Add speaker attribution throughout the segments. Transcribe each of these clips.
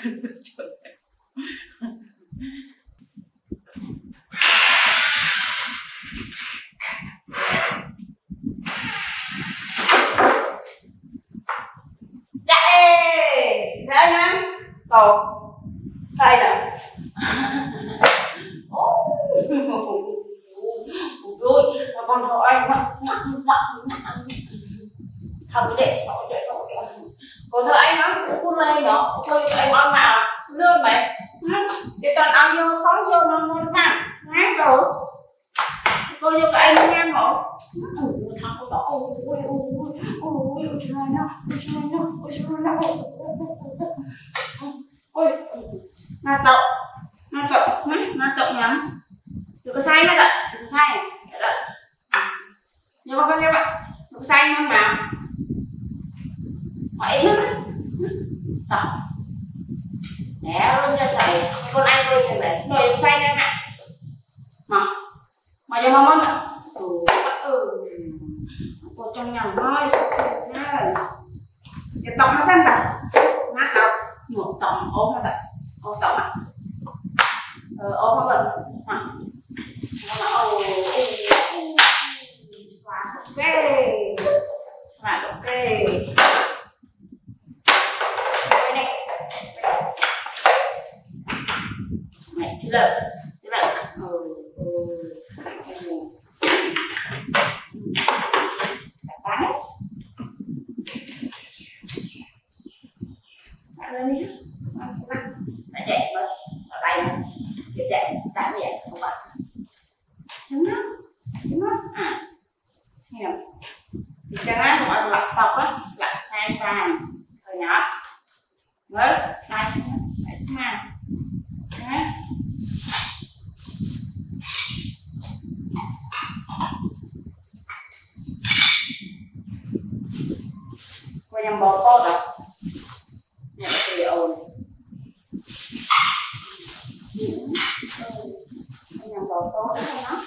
Speaker 1: chạy thế anh cầu đây nè ôi con thọ anh không để nó để nó còn thợ anh nó cũng lên nó thôi anh ăn mà lương mày. Để toàn ăn vô khó vô, nó nó nặng ngán rồi. Coi vô cái anh ngang hộ thằng con đó, ôi ôi ôi ôi ôi ôi, trời nó, ôi, trời nó, ôi, trời nó ôi mà tậu mà tậu mà tậu nhắm được cái say nó đợi được cái say đợi à nhưng mà con nghe bạn được cái say không nào mà ý lắm sao nè luôn cho thầy. Con ăn luôn cho thầy rồi em say em ạ. Mà. Mà giờ mama nè ừ ừ cô trong nhà nói nha. Cái tổng nó xanh ta nát đâu một tổng ốm mà ta ốm tổng à ờ ốm nó gần mà nó là ồ ok lại ok đây này này chứ lợi chứ lợi ừ ừ bán đấy bạn lên đi lại chạy rồi ở đây này chạy chạy chạy vậy không phải trứng nó trứng nó à nghe không thì cho nó gọi là tộc á là sai vàng rồi nhỏ. Với đây lại smile Đấy. Quay nhầm bò to rồi Nhận cái ồn. Quay nhầm bò tốt đó không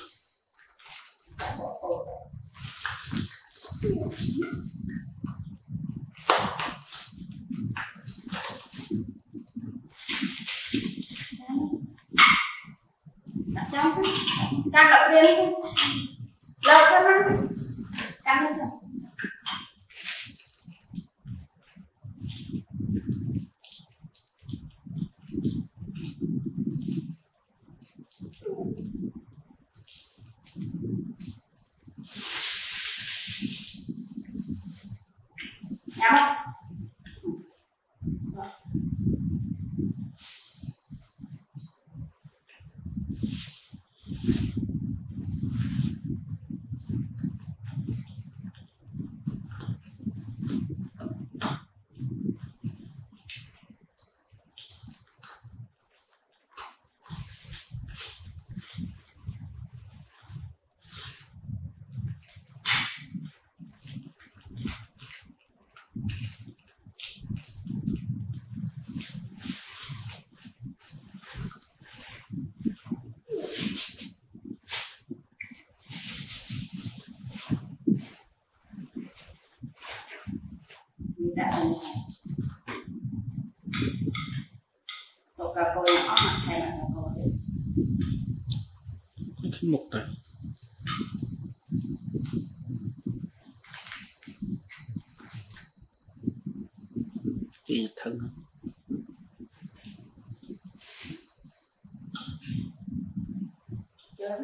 Speaker 1: help đã tổ cà phê nó mặt hay là cà
Speaker 2: cái mục này. Cái thân?
Speaker 1: chơi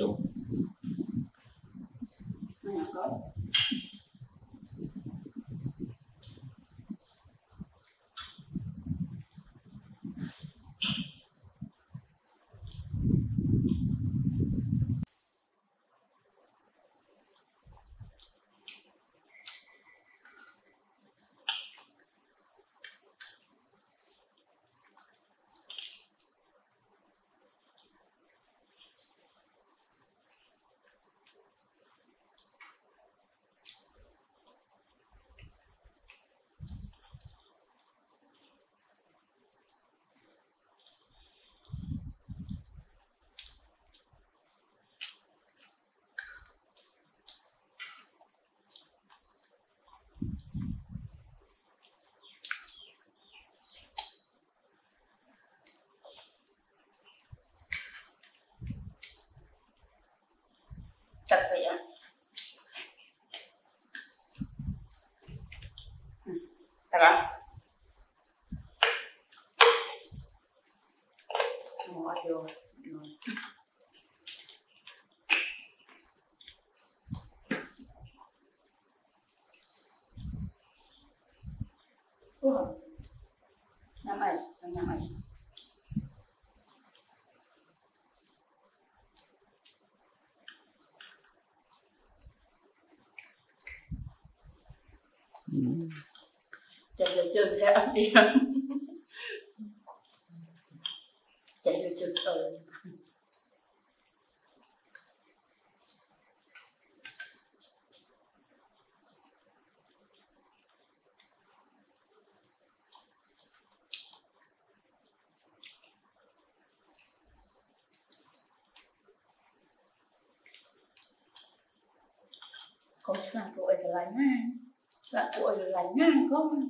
Speaker 1: So Chapella. Chạy vô trường ra anh đi chạy vô trường từ không làm của video hấp dẫn Dạ, là của anh lành ngang không.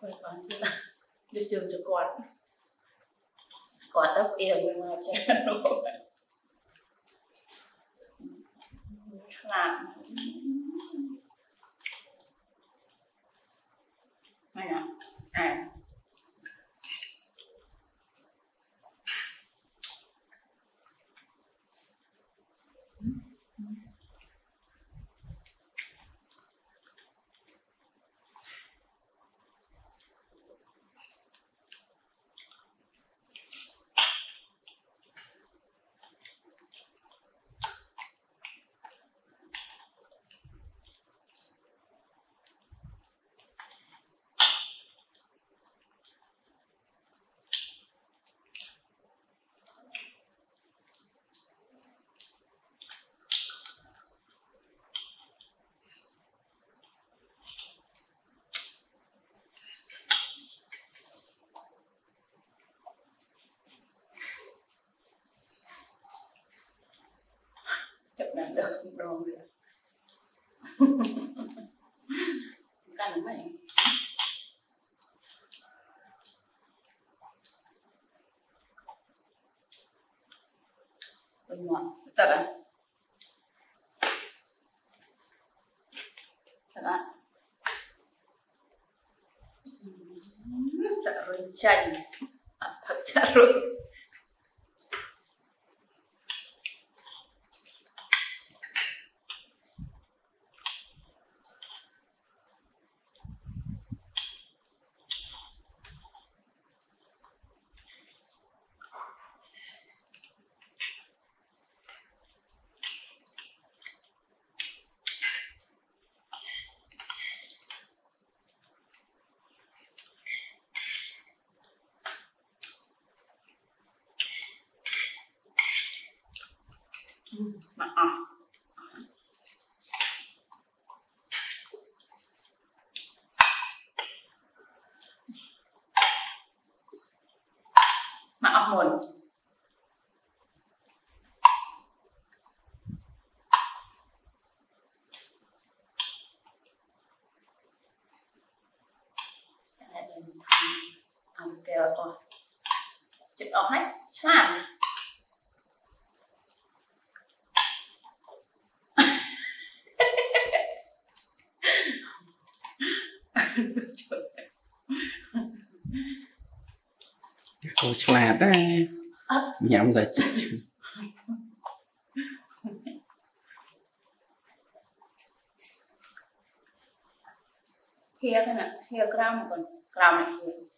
Speaker 1: Thôi còn chưa vô trường cho con còn tóc yên mà cha nó làm. Này nè à. Добре. Така немає. Пойма. Така. Така. Второй чайник. А второй. mà ọt mà ọt mồn kêu rồi chết ọt hết អូឆ្លាត
Speaker 2: ណាញ៉ាំតែជិះជិះ
Speaker 1: ហៀកណាហៀកក្រំក្រំហៀក